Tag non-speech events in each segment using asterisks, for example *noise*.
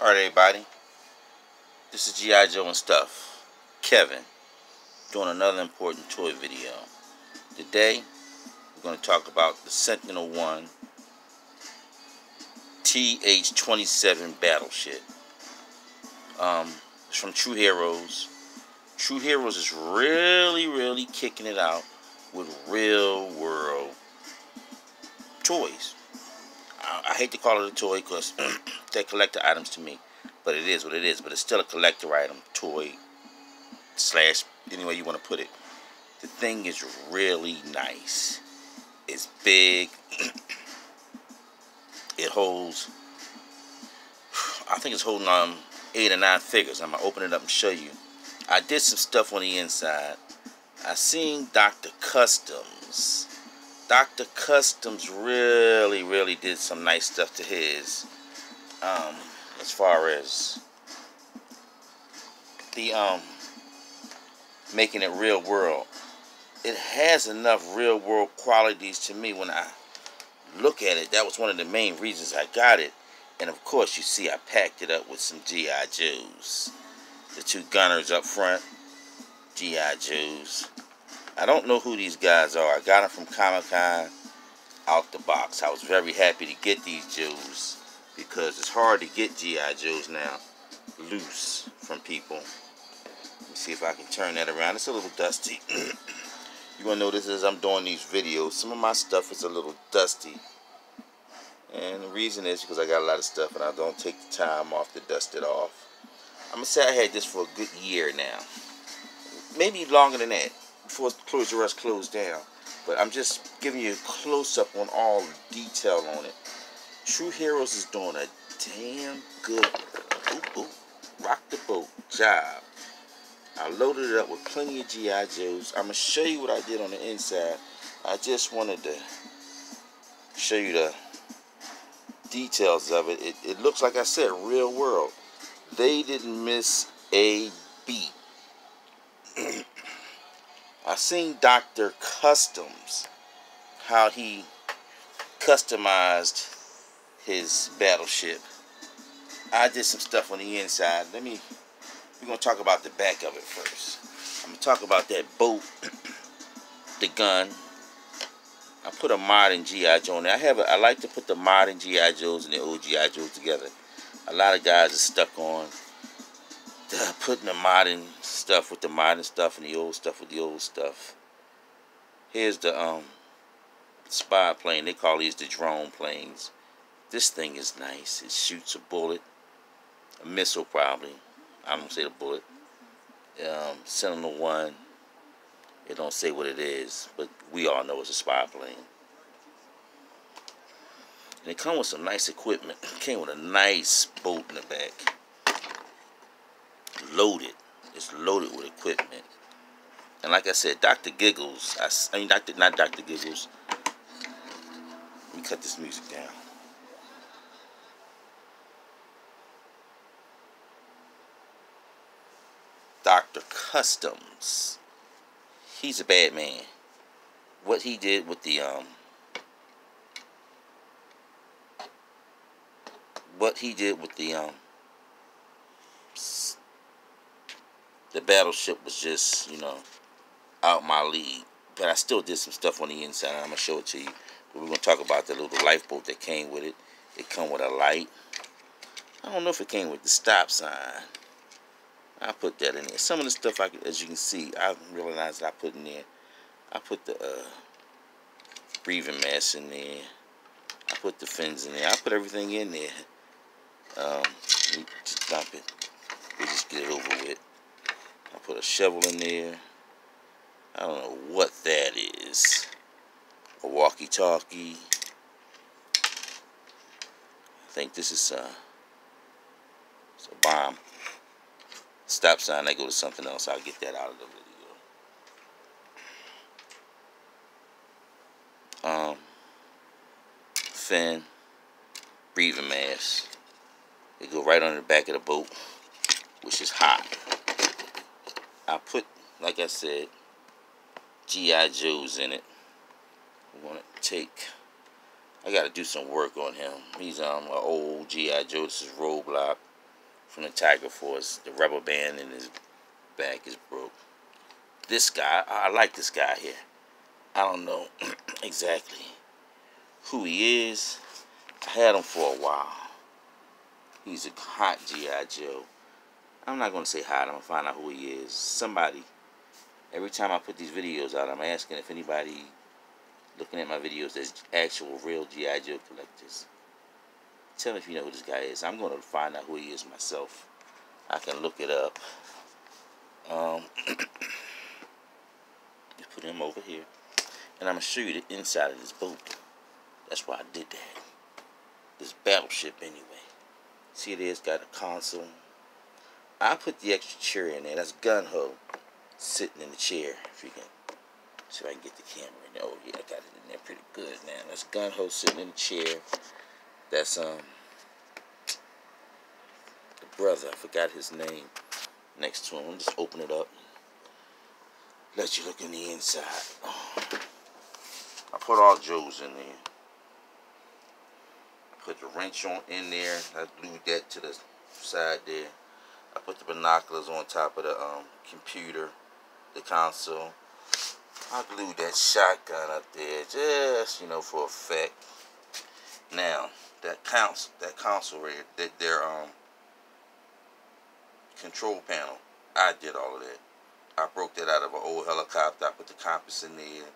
Alright everybody, this is G.I. Joe and Stuff, Kevin, doing another important toy video. Today, we're going to talk about the Sentinel 1 TH-27 battleship. Um, it's from True Heroes. True Heroes is really, really kicking it out with real world toys. I, hate to call it a toy because *clears throat* they're collector items to me. But it is what it is. But it's still a collector item, toy, slash, any way you want to put it. The thing is really nice. It's big. *clears throat* it holds, I think it's holding um, eight or nine figures. I'm to open it up and show you. I did some stuff on the inside. I seen Dr. Customs. Dr. Customs really, really did some nice stuff to his. Um, as far as the um making it real world. It has enough real world qualities to me when I look at it. That was one of the main reasons I got it. And of course, you see I packed it up with some G.I. Joes. The two gunners up front, G.I. Joes. I don't know who these guys are. I got them from Comic-Con out the box. I was very happy to get these Joes because it's hard to get G.I. Joes now loose from people. Let me see if I can turn that around. It's a little dusty. You're going to notice as I'm doing these videos, some of my stuff is a little dusty. And the reason is because I got a lot of stuff and I don't take the time off to dust it off. I'm going to say I had this for a good year now. Maybe longer than that before Toys R Us closed down. But I'm just giving you a close-up on all the detail on it. True Heroes is doing a damn good ooh, ooh, rock the boat job. I loaded it up with plenty of G.I. Joes. I'm going to show you what I did on the inside. I just wanted to show you the details of it. It, it looks like I said, real world. They didn't miss a beat. *clears throat* I seen Dr. Customs, how he customized his battleship. I did some stuff on the inside. Let me, we're to talk about the back of it first. I'm to talk about that boat, *clears throat* the gun. I put a mod in G.I. Joe in there. I, have a, I like to put the mod in G.I. Joes and the old G.I. Joes together. A lot of guys are stuck on the, putting the modern stuff with the modern stuff and the old stuff with the old stuff. Here's the um spy plane. They call these the drone planes. This thing is nice. It shoots a bullet, a missile probably. I don't say the bullet. Um, Sentinel One. It don't say what it is, but we all know it's a spy plane. And it come with some nice equipment. Came with a nice boat in the back. Loaded. It's loaded with equipment. And like I said, Dr. Giggles, I, I mean, Dr. not Dr. Giggles. Let me cut this music down. Dr. Customs. He's a bad man. What he did with the um what he did with the um the battleship was just, you know, out my league. But I still did some stuff on the inside. I'm gonna show it to you. We're gonna talk about the little lifeboat that came with it. It come with a light. I don't know if it came with the stop sign. I put that in there. Some of the stuff, I, as you can see, I realized I put in there. I put the uh, breathing mask in there. I put the fins in there. I put everything in there. Um, just dump it. We just get it over with. Put a shovel in there. I don't know what that is. A walkie-talkie. I think this is uh, it's a bomb stop sign, I go to something else. I'll get that out of the video. Um, fin, breathing mask. They go right on the back of the boat, which is hot. I put, like I said, G.I. Joe's in it. I want to take, I got to do some work on him. He's um, an old G.I. Joe. This is Roadblock. from the Tiger Force. The rubber band in his back is broke. This guy, I like this guy here. I don't know *clears throat* exactly who he is. I had him for a while. He's a hot G.I. Joe. I'm not going to say hot. I'm going to find out who he is. Somebody. Every time I put these videos out, I'm asking if anybody looking at my videos that's actual real G.I. Joe collectors. Tell me if you know who this guy is. I'm going to find out who he is myself. I can look it up. Um, *coughs* put him over here. And I'm going to show you the inside of this boat. That's why I did that. This battleship, anyway. See, it is got a console. I put the extra chair in there. That's Gung-Ho sitting in the chair. If you can see if I can get the camera in there. Oh, yeah, I got it in there pretty good, man. That's Gung-Ho sitting in the chair. That's, um, the brother. I forgot his name next to him. Just open it up. Let you look in the inside. Oh. I put all Joe's in there. Put the wrench on in there. I glued that to the side there. I put the binoculars on top of the um, computer, the console. I glued that shotgun up there just, you know, for effect. Now, that console, that console right that their um control panel, I did all of that. I broke that out of an old helicopter. I put the compass in there.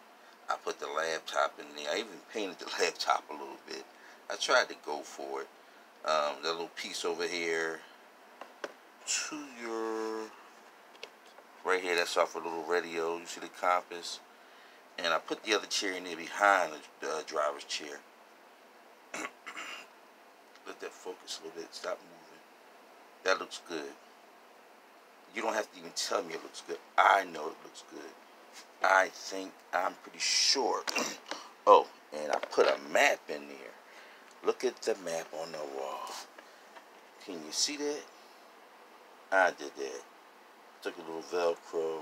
I put the laptop in there. I even *laughs* painted the laptop a little bit. I tried to go for it. Um, that little piece over here to your right here. That's off a little radio. You see the compass, and I put the other chair in there behind the uh, driver's chair. *clears throat* Let that focus a little bit. Stop moving. That looks good. You don't have to even tell me it looks good. I know it looks good. I think I'm pretty sure. *clears throat* oh, and I put a map in there. Look at the map on the wall. Can you see that? I did that. Took a little Velcro.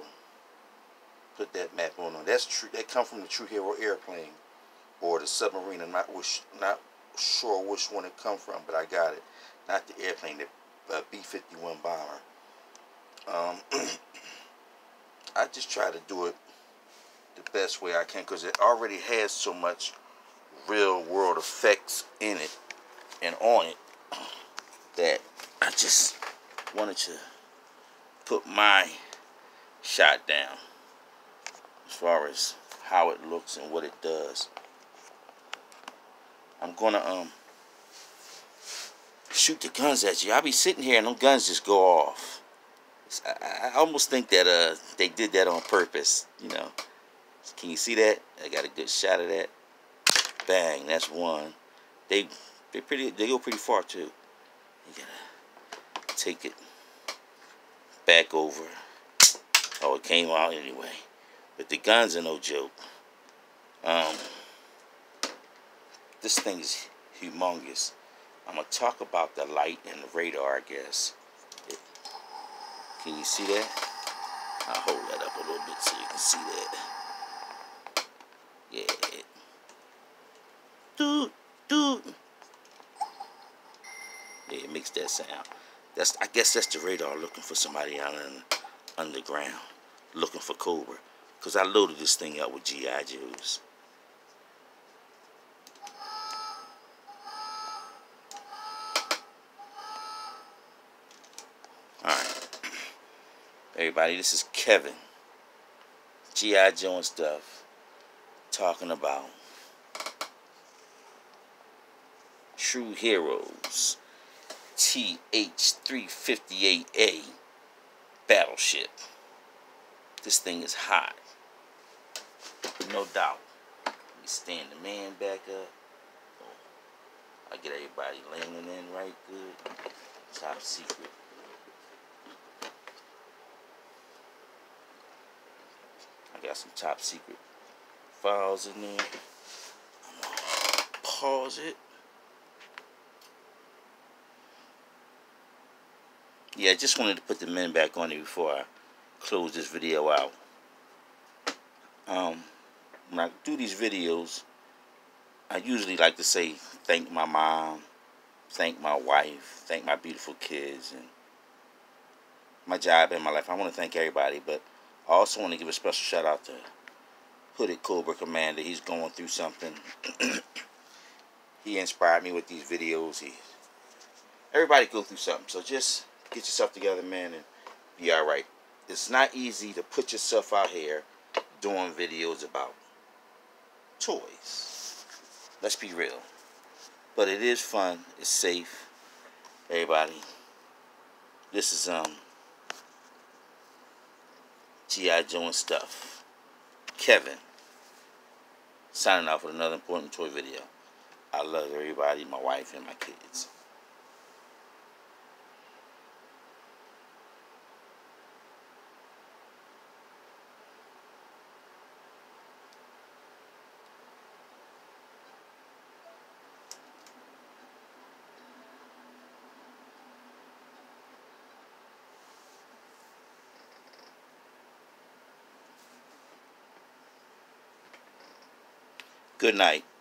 Put that map on. That's true. That come from the True Hero airplane or the submarine. I'm not wish, not sure which one it come from, but I got it. Not the airplane, the uh, B-51 bomber. Um, *clears throat* I just try to do it the best way I can because it already has so much real world effects in it and on it *clears throat* that I just wanted to put my shot down as far as how it looks and what it does. I'm gonna um shoot the guns at you. I'll be sitting here and them guns just go off. I, I almost think that uh they did that on purpose, you know. Can you see that? I got a good shot of that. Bang, that's one. They they pretty they go pretty far too. You gotta take it back over. Oh, it came out anyway. But the guns are no joke. Um, this thing is humongous. I'm gonna talk about the light and the radar, I guess. It, can you see that? I'll hold that up a little bit so you can see that. Yeah. Dude, dude. Yeah, it makes that sound. That's I guess that's the radar looking for somebody out in underground, looking for Cobra. Cause I loaded this thing up with GI Joes. Alright. *clears throat* Everybody, this is Kevin. G.I. Joe and stuff. Talking about True Heroes. TH-358A battleship. This thing is hot. No doubt. Let me stand the man back up. I get everybody laying in right good. Top secret. I got some top secret files in there. pause it. Yeah, I just wanted to put the men back on it before I close this video out. Um, when I do these videos, I usually like to say thank my mom, thank my wife, thank my beautiful kids, and my job and my life. I want to thank everybody, but I also want to give a special shout out to Hooded Cobra Commander. He's going through something. *clears throat* he inspired me with these videos. He, everybody go through something. So just get yourself together, man, and be all right. It's not easy to put yourself out here doing videos about toys. Let's be real. But it is fun. It's safe. Everybody. This is um G.I. Joe and stuff. Kevin. Signing off with another important toy video. I love everybody, my wife and my kids. Good night.